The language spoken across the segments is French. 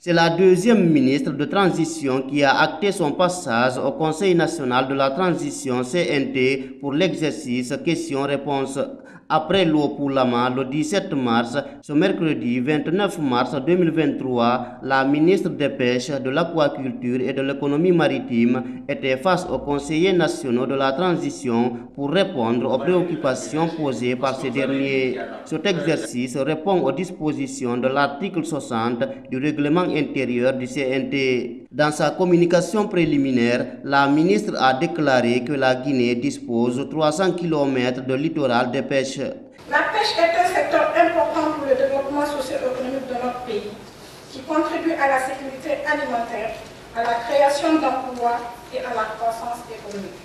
C'est la deuxième ministre de transition qui a acté son passage au Conseil national de la transition CNT pour l'exercice question-réponse après l'eau pour Lama le 17 mars, ce mercredi 29 mars 2023, la ministre des Pêches, de l'Aquaculture et de l'Économie maritime était face aux conseillers nationaux de la transition pour répondre aux préoccupations posées par ces derniers. Cet exercice répond aux dispositions de l'article 60 du règlement intérieur du CNT. Dans sa communication préliminaire, la ministre a déclaré que la Guinée dispose de 300 km de littoral de pêche. La pêche est un secteur important pour le développement socio-économique de notre pays, qui contribue à la sécurité alimentaire, à la création d'emplois et à la croissance économique.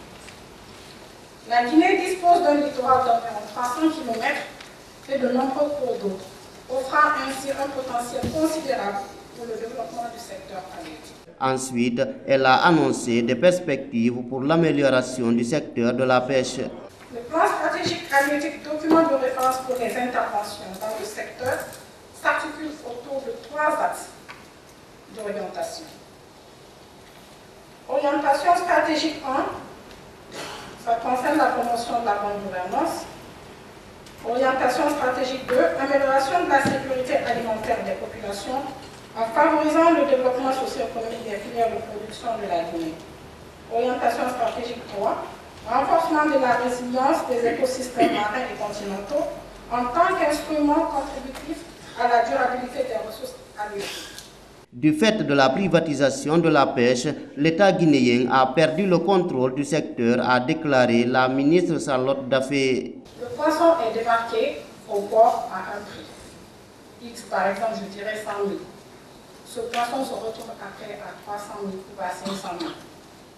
La Guinée dispose d'un littoral d'environ 300 km et de nombreux cours d'eau, offrant ainsi un potentiel considérable pour le développement du secteur. Ensuite, elle a annoncé des perspectives pour l'amélioration du secteur de la pêche. Le plan stratégique halieutique, document de référence pour les interventions dans le secteur, s'articule autour de trois axes d'orientation. Orientation stratégique 1, ça concerne la promotion de la bonne gouvernance. Orientation stratégique 2, amélioration de la sécurité alimentaire des populations en favorisant le développement socio-économique des filières de production de la Guinée. Orientation stratégique 3, renforcement de la résilience des écosystèmes marins et continentaux en tant qu'instrument contributif à la durabilité des ressources halieutiques. Du fait de la privatisation de la pêche, l'État guinéen a perdu le contrôle du secteur, a déclaré la ministre Charlotte Daffé. Le poisson est débarqué au port à un prix. X, par exemple, je dirais 100 000 ce poisson se retrouve après à 300 000 ou à 500 000.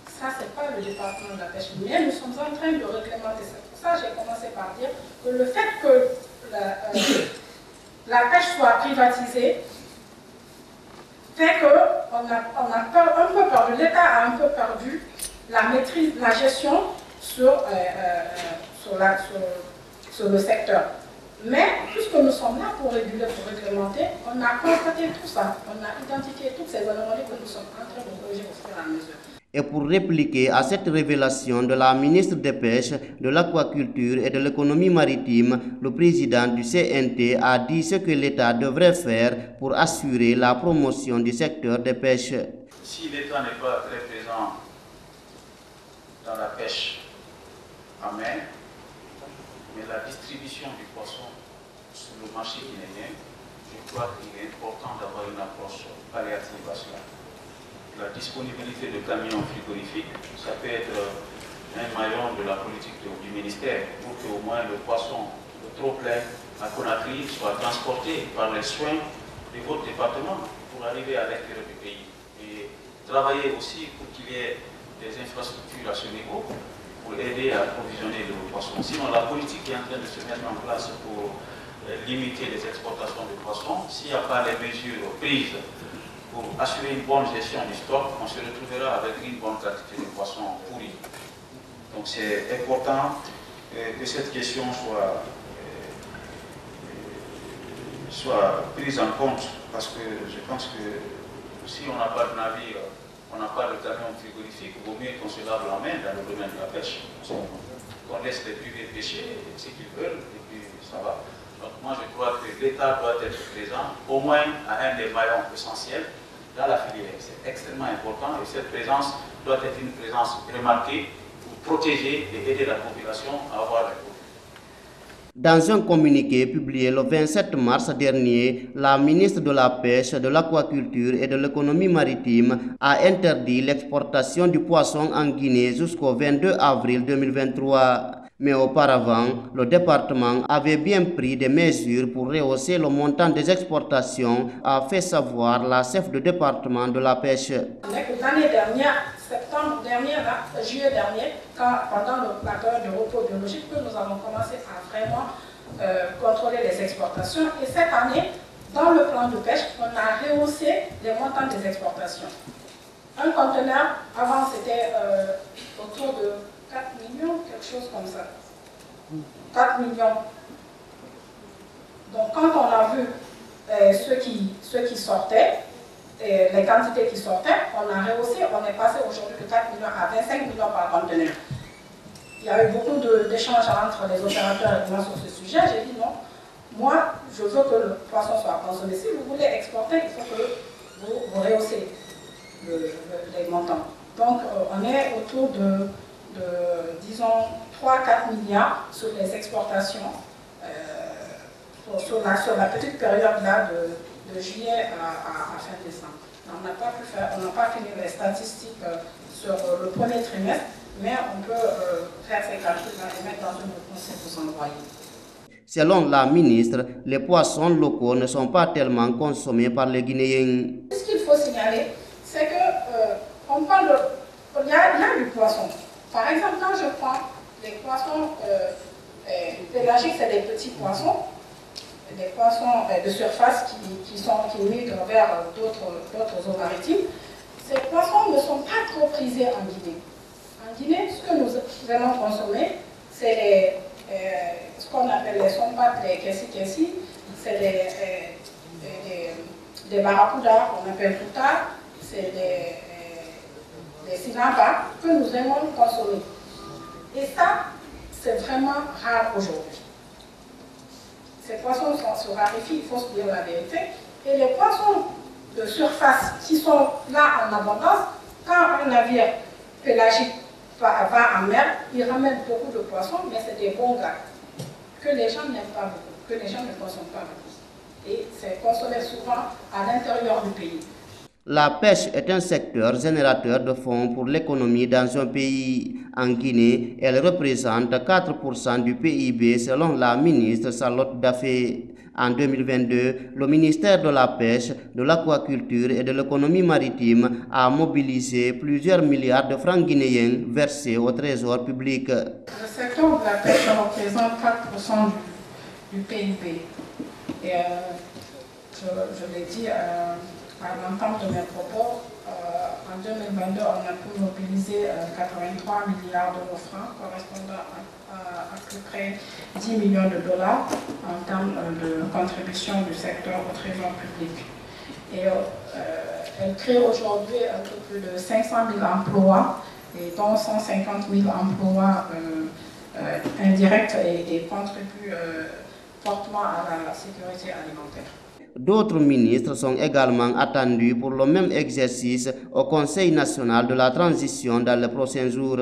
Ça, ce n'est pas le département de la pêche. Mais nous sommes en train de réglementer ça. Pour ça, j'ai commencé par dire que le fait que la, euh, pêche soit privatisée fait qu'on a, on a un peu perdu, l'État a un peu perdu la maîtrise, la gestion sur, euh, euh, sur le secteur. Mais puisque nous sommes là pour réguler, pour réglementer, on a constaté tout ça, on a identifié toutes ces anomalies que nous sommes en train de corriger au fur et à mesure. Et pour répliquer à cette révélation de la ministre des Pêches, de l'Aquaculture et de l'Économie maritime, le président du CNT a dit ce que l'État devrait faire pour assurer la promotion du secteur des pêches. Si l'État n'est pas très présent dans la pêche en mer, mais la distribution du poisson sur le marché guinéen, je crois qu'il est important d'avoir une approche palliative à cela. La disponibilité de camions frigorifiques, ça peut être un maillon de la politique du ministère pour qu'au moins le poisson, le trop plein à Conakry soit transporté par les soins de votre département pour arriver à l'intérieur du pays. Et travailler aussi pour qu'il y ait des infrastructures à ce niveau pour aider à approvisionner le poisson. Sinon, la politique est en train de se mettre en place pour euh, limiter les exportations de poissons, s'il n'y a pas les mesures prises pour assurer une bonne gestion du stock, on se retrouvera avec une bonne quantité de poissons pourris. Donc c'est important euh, que cette question soit, euh, soit prise en compte parce que je pense que si on n'a pas de navire on n'a pas de camion frigorifique, vaut mieux qu'on se lave la main dans le domaine de la pêche. Qu'on laisse les privés pêcher ce qu'ils veulent et puis ça va. Donc moi je crois que l'État doit être présent au moins à un des maillons essentiels dans la filière. C'est extrêmement important et cette présence doit être une présence remarquée pour protéger et aider la population à avoir les dans un communiqué publié le 27 mars dernier, la ministre de la Pêche, de l'Aquaculture et de l'Économie maritime a interdit l'exportation du poisson en Guinée jusqu'au 22 avril 2023. Mais auparavant, le département avait bien pris des mesures pour rehausser le montant des exportations, a fait savoir la chef de département de la pêche. L'année dernière, septembre dernier, juillet dernier, pendant la période de repos biologique, que nous avons commencé à vraiment euh, contrôler les exportations. Et cette année, dans le plan de pêche, on a rehaussé les montants des exportations. Un conteneur, avant, c'était euh, autour de 4 millions, quelque chose comme ça. 4 millions. Donc, quand on a vu euh, ceux, qui, sortaient, les quantités qui sortaient, on a rehaussé, on est passé aujourd'hui de 4 millions à 25 millions par conteneur. Il y a eu beaucoup d'échanges entre les opérateurs et moi sur ce sujet. J'ai dit non, moi, je veux que le poisson soit consommé. Si vous voulez exporter, il faut que vous, vous rehaussez les montants. Donc, euh, on est autour de, disons, 3-4 milliards sur les exportations euh, sur, la, petite période là de, juillet à, fin décembre. On n'a pas pas fini les statistiques euh, sur le premier trimestre, mais on peut faire ces calculs-là et mettre dans une réponse pour s'envoyer. Selon la ministre, les poissons locaux ne sont pas tellement consommés par les Guinéens. Ce qu'il faut signaler, c'est que on parle de... Il y, a, du poisson. Par exemple, quand je prends les poissons euh, euh, pélagiques, c'est des petits poissons, des poissons euh, de surface qui, qui, sont, qui migrent vers d'autres eaux maritimes. Ces poissons ne sont pas trop prisés en Guinée. En Guinée, ce que nous allons consommer, c'est ce qu'on appelle les sompat, les kessi-kessi, c'est des, des, barracudas qu'on appelle tuta, c'est des sinaba que nous aimons consommer. Et ça, c'est vraiment rare aujourd'hui. Ces poissons se raréfient, il faut se dire la vérité. Et les poissons de surface qui sont là en abondance, quand un navire pélagique va, en mer, il ramène beaucoup de poissons, mais c'est des bons gars que les gens n'aiment pas beaucoup, que les gens ne consomment pas beaucoup. Et c'est consommé souvent à l'intérieur du pays. La pêche est un secteur générateur de fonds pour l'économie dans un pays. En Guinée, elle représente 4% du PIB selon la ministre Salotte Dafé. En 2022, le ministère de la Pêche, de l'Aquaculture et de l'économie maritime a mobilisé plusieurs milliards de francs guinéens versés au trésor public. Le secteur de la pêche représente 4% du, PIB. Et euh, je, l'ai dit, euh, à l'entente de mes propos, euh, en 2022, on a pu mobiliser 83 euh, milliards d'euros francs, correspondant à, peu près 10 millions de dollars en termes euh, de contribution du secteur au trésor public. Et elle crée aujourd'hui un peu plus de 500 000 emplois, et dont 150 000 emplois indirects et, et contribuent fortement à la sécurité alimentaire. D'autres ministres sont également attendus pour le même exercice au Conseil national de la transition dans les prochains jours.